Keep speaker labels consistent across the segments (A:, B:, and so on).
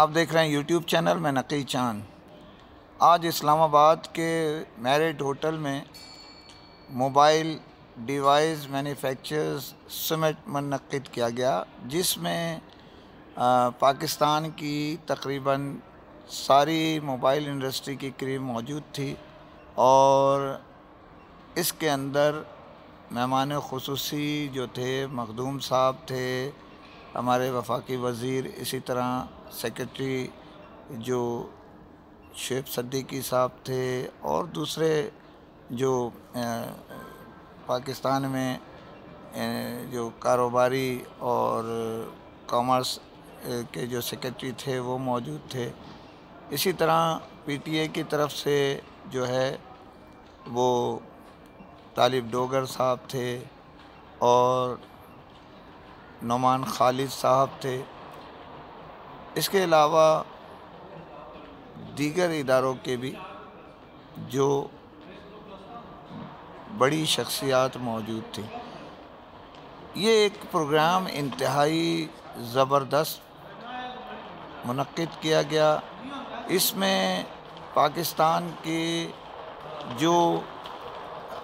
A: आप देख रहे हैं यूट्यूब चैनल में नकी चाँद आज इस्लामाबाद के मैरिट होटल में मोबाइल डिवाइस मैन्युफैक्चरर्स समिट मनद किया गया, जिसमें पाकिस्तान की तकरीबन सारी मोबाइल इंडस्ट्री की क्रीम मौजूद थी और इसके अंदर मेहमान खसूसी जो थे, मखदूम साहब थे, हमारे वफाकी वज़ीर, इसी तरह सेक्रेटरी जो शेख सद्दीकी साहब थे और दूसरे जो पाकिस्तान में जो कारोबारी और कॉमर्स के जो सेक्रेटरी थे वो मौजूद थे। इसी तरह पीटीए की तरफ़ से जो है, वो तालिब डोगर साहब थे और नुमान खालिद साहब थे। इसके अलावा दीगर इदारों के भी जो बड़ी शख्सियात मौजूद थी। ये एक प्रोग्राम इंतहाई ज़बरदस्त मनद किया गया। इसमें पाकिस्तान के जो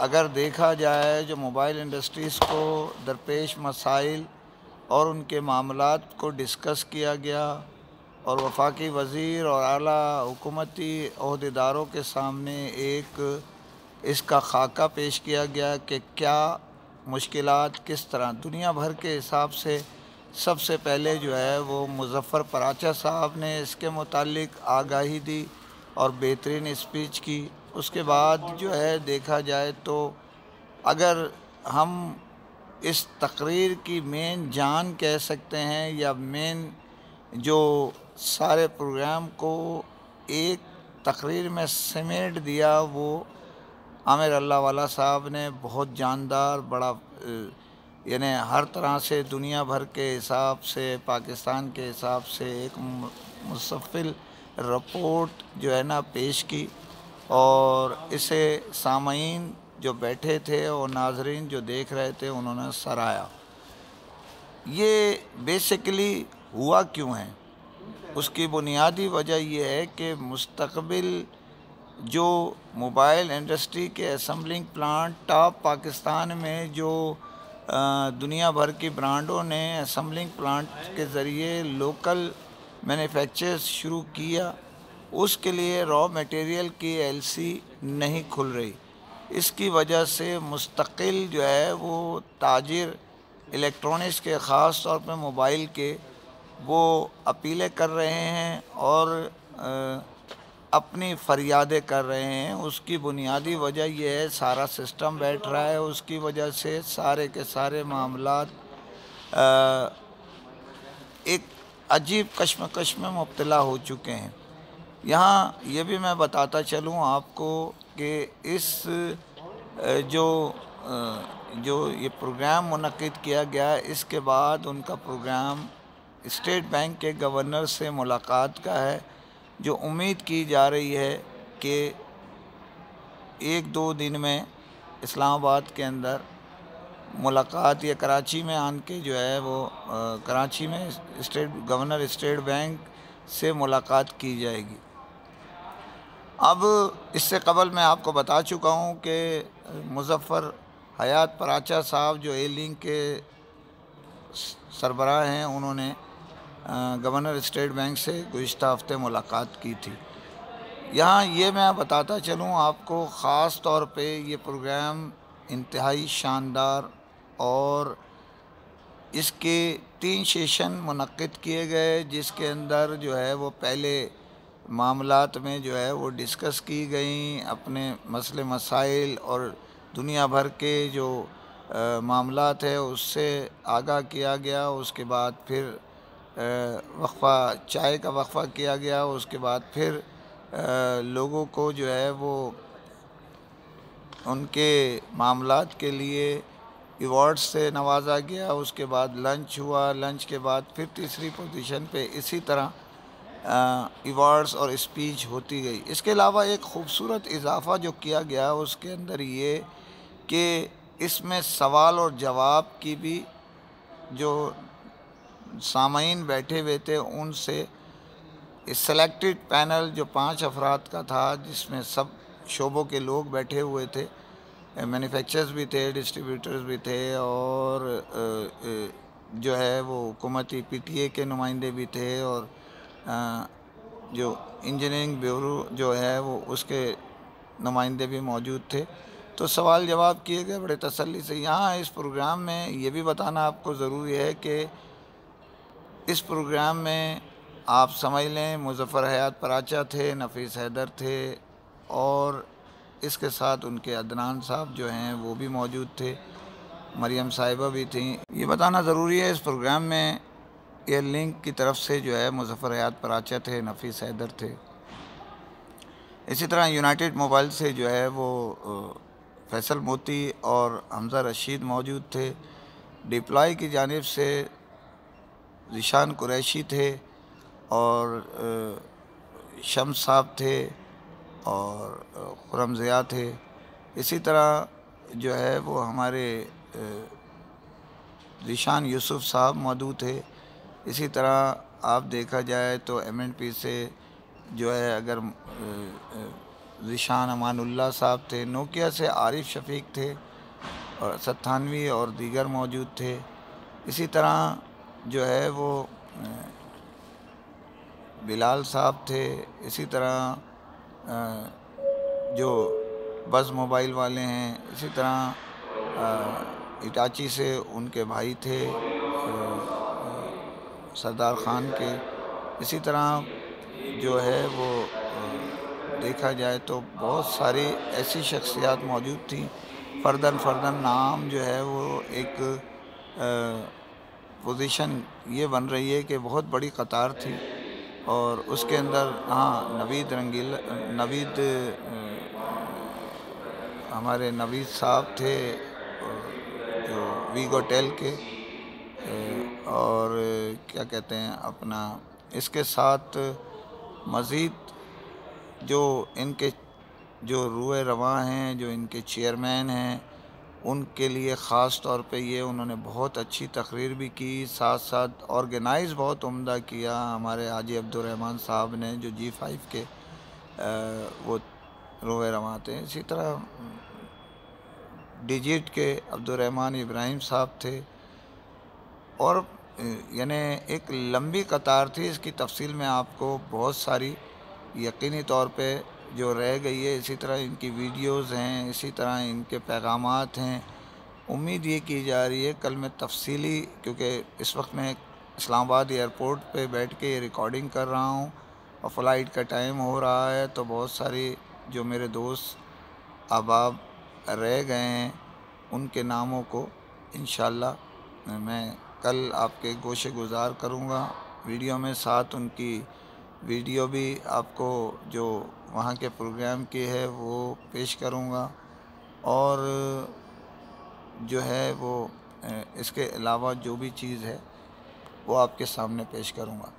A: अगर देखा जाए, जो मोबाइल इंडस्ट्रीज़ को दरपेश मसाइल और उनके मामला को डिस्कस किया गया और वफाकी वज़ीर और आला हुकूमती अहदेदारों के सामने एक इसका खाका पेश किया गया कि क्या मुश्किल किस तरह। दुनिया भर के हिसाब से सबसे पहले जो है वो मुजफ़र पराचा साहब ने इसके मुतालिक आगाही दी और बेहतरीन स्पीच की। उसके बाद जो है देखा जाए तो अगर हम इस तकरीर की मेन जान कह सकते हैं या मेन जो सारे प्रोग्राम को एक तकरीर में समेट दिया, वो आमिर अल्लाह वाला साहब ने बहुत जानदार, बड़ा यानी हर तरह से दुनिया भर के हिसाब से, पाकिस्तान के हिसाब से एक मुसफिल रिपोर्ट जो है ना पेश की और इसे सामीन जो बैठे थे और नाजरीन जो देख रहे थे, उन्होंने सराहा। ये बेसिकली हुआ क्यों है? उसकी बुनियादी वजह यह है कि मुस्तकबिल जो मोबाइल इंडस्ट्री के असम्बलिंग प्लांट, टॉप पाकिस्तान में जो दुनिया भर की ब्रांडों ने असम्बलिंग प्लांट के ज़रिए लोकल मैन्युफैक्चर्स शुरू किया, उसके लिए रॉ मटेरियल की एलसी नहीं खुल रही। इसकी वजह से मुस्तकिल जो है वो ताजिर इलेक्ट्रॉनिक्स के ख़ास तौर पर मोबाइल के वो अपीलें कर रहे हैं और अपनी फरियादें कर रहे हैं। उसकी बुनियादी वजह यह है, सारा सिस्टम बैठ रहा है। उसकी वजह से सारे के सारे मामला एक अजीब कश्मकश में मुबतला हो चुके हैं। यहाँ ये भी मैं बताता चलूँ आपको कि इस जो जो ये प्रोग्राम मनद किया गया, इसके बाद उनका प्रोग्राम स्टेट बैंक के गवर्नर से मुलाकात का है, जो उम्मीद की जा रही है कि एक दो दिन में इस्लामाबाद के अंदर मुलाकात या कराची में आन के जो है वो कराची में स्टेट, गवर्नर स्टेट बैंक से मुलाकात की जाएगी। अब इससे कबल मैं आपको बता चुका हूँ कि मुजफ़र हयात पराचा साहब जो ए लिंक के सरबराह हैं, उन्होंने गवर्नर स्टेट बैंक से गुज्त हफ़्ते मुलाकात की थी। यहाँ ये मैं बताता चलूँ, आपको ख़ास तौर पे ये प्रोग्राम इंतहाई शानदार और इसके तीन सेशन मनद किए गए, जिसके अंदर जो है वो पहले मामलात में जो है वो डिस्कस की गई अपने मसले मसाइल और दुनिया भर के जो मामलात है, उससे आगाह किया गया, उसके बाद फिर वक्फ़ा, चाय का वक्फ़ा किया गया, उसके बाद फिर लोगों को जो है वो उनके मामलात के लिए अवार्ड्स से नवाजा गया, उसके बाद लंच हुआ लंच के बाद फिर तीसरी पोजीशन पे इसी तरह इवार्ड्स और स्पीच होती गई। इसके अलावा एक ख़ूबसूरत इजाफ़ा जो किया गया, उसके अंदर ये कि इसमें सवाल और जवाब की भी जो सामीन बैठे हुए थे, उनसे सेलेक्टेड पैनल जो पाँच अफराद का था, जिसमें सब शोबों के लोग बैठे हुए थे मैन्युफैक्चरर्स भी थे डिस्ट्रीब्यूटर्स भी थे और जो है वो हुकूमती पीटीए के नुमाइंदे भी थे और जो इंजीनियरिंग ब्यूरो जो है वो उसके नुमाइंदे भी मौजूद थे। तो सवाल जवाब किए गए, बड़े तसल्ली से। यहाँ इस प्रोग्राम में ये भी बताना आपको ज़रूरी है कि इस प्रोग्राम में आप समझ लें मुजफ़र हयात पराचा थे, नफीस हैदर थे और इसके साथ उनके अदनान साहब जो हैं वो भी मौजूद थे, मरियम साहिबा भी थी। ये बताना ज़रूरी है इस प्रोग्राम में एयर लिंक की तरफ़ से जो है मुजफ़र हयात पराचा थे नफीस हैदर थे। इसी तरह यूनाइटेड मोबाइल से जो है वो फैसल मोती और हमज़ा रशीद मौजूद थे। डिप्लाई की जानब से ज़िशान कुरैशी थे और शम साहब थे और खुरम ज़िया थे। इसी तरह जो है वो हमारे ज़िशान यूसुफ साहब मौजूद थे। इसी तरह आप देखा जाए तो एम एन पी से जो है अगर ज़िशान अमानुल्ला साहब थे, नोकिया से आरिफ शफीक थे और सत्तानवी और दीगर मौजूद थे, इसी तरह जो है वो बिलाल साहब थे, इसी तरह जो बस मोबाइल वाले हैं, इसी तरह इटाची से उनके भाई थे सरदार ख़ान के। इसी तरह जो है वो देखा जाए तो बहुत सारी ऐसी शख्सियात मौजूद थी। फ़र्दन फ़र्दन नाम जो है वो एक पोजीशन ये बन रही है कि बहुत बड़ी कतार थी और उसके अंदर हाँ नवीद रंगीला, नवीद हमारे नवीद साहब थे जो वीगो टेल के। और क्या कहते हैं अपना इसके साथ मज़ीद जो इनके जो रुए रवा हैं जो इनके चेयरमैन हैं उनके लिए ख़ास तौर पे ये उन्होंने बहुत अच्छी तकरीर भी की साथ साथ ऑर्गेनाइज़ बहुत उम्दा किया हमारे हाजी अब्दुलरहमान साहब ने जो जी फाइव के आ, वो रोए रवा थे। इसी तरह डिजिट के अब्दुलरहमान इब्राहिम साहब थे और यानी एक लंबी कतार थी इसकी तफसील में आपको बहुत सारी यकीनी तौर पे जो रह गई है, इसी तरह इनकी वीडियोस हैं, इसी तरह इनके पैगाम हैं। उम्मीद ये की जा रही है कल मैं तफसीली, क्योंकि इस वक्त मैं इस्लामाबाद एयरपोर्ट पे बैठ के ये रिकॉर्डिंग कर रहा हूँ और फ़्लाइट का टाइम हो रहा है तो बहुत सारी जो मेरे दोस्त अहबाब रह गए हैं, उनके नामों को इन मैं कल आपके गोशे गुज़ार करूँगा। वीडियो में साथ उनकी वीडियो भी आपको जो वहाँ के प्रोग्राम की है, वो पेश करूँगा। और जो है वो इसके अलावा जो भी चीज़ है, वो आपके सामने पेश करूँगा।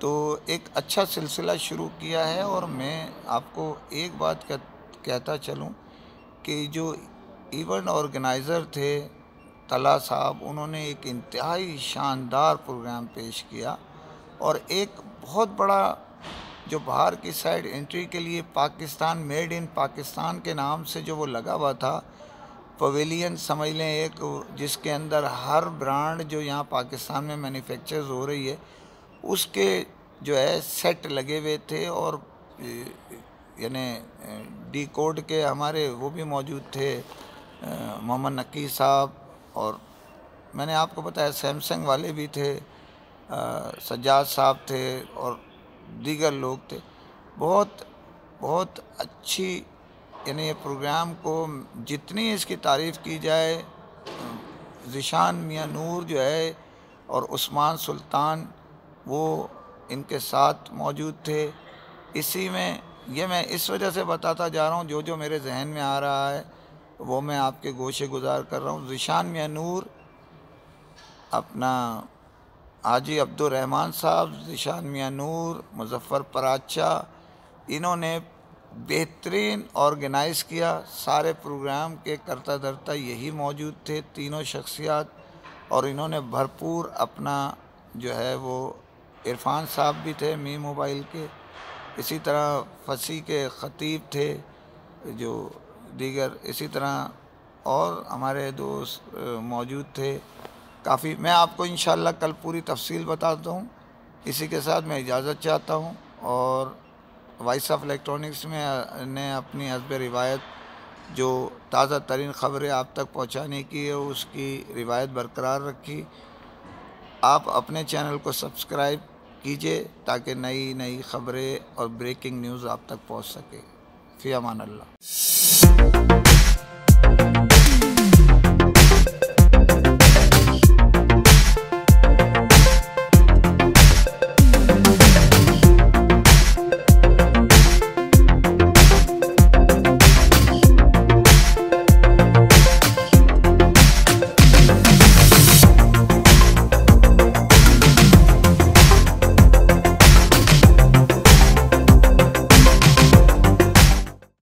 A: तो एक अच्छा सिलसिला शुरू किया है और मैं आपको एक बात कहता चलूँ कि जो इवेंट ऑर्गेनाइज़र थे तला साहब, उन्होंने एक इंतहाई शानदार प्रोग्राम पेश किया और एक बहुत बड़ा, जो बाहर की साइड एंट्री के लिए पाकिस्तान, मेड इन पाकिस्तान के नाम से जो वो लगा हुआ था, पवेलियन समझ लें एक, जिसके अंदर हर ब्रांड जो यहाँ पाकिस्तान में मैन्युफैक्चर हो रही है, उसके जो है सेट लगे हुए थे और यानी डी कोड के हमारे वो भी मौजूद थे मोहम्मद नकी साहब और मैंने आपको बताया सैमसंग वाले भी थे सज्जाद साहब थे और दीगर लोग थे। बहुत बहुत अच्छी, यानी ये प्रोग्राम को जितनी इसकी तारीफ़ की जाए, ज़िशान मियाँ नूर जो है और उस्मान सुल्तान, वो इनके साथ मौजूद थे। इसी में, ये मैं इस वजह से बताता जा रहा हूँ जो जो मेरे जहन में आ रहा है वो मैं आपके गोशे गुजार कर रहा हूँ। ज़िशान मियाँ नूर, अपना हाजी अब्दुलरहमान साहब, जिशान मियाँ नूर मुजफ़र पराचा इन्होंने बेहतरीन ऑर्गेनाइज़ किया। सारे प्रोग्राम के करता धरता यही मौजूद थे, तीनों शख्सियात, और इन्होंने भरपूर अपना जो है वो इरफान साहब भी थे, मी मोबाइल के। इसी तरह फसी के ख़तीब थे, जो दीगर इसी तरह और हमारे दोस्त मौजूद थे। काफ़ी, मैं आपको इन कल पूरी तफसील बताता हूँ। इसी के साथ मैं इजाज़त चाहता हूँ और वॉइस ऑफ़ इलेक्ट्रॉनिक्स में ने अपनी हसब रिवायत, जो ताज़ा तरीन ख़बरें आप तक पहुँचाने की है, उसकी रिवायत बरकरार रखी। आप अपने चैनल को सब्सक्राइब कीजिए, ताकि नई नई ख़बरें और ब्रेकिंग न्यूज़ आप तक पहुँच सके। फ़ी अमान अल्लाह।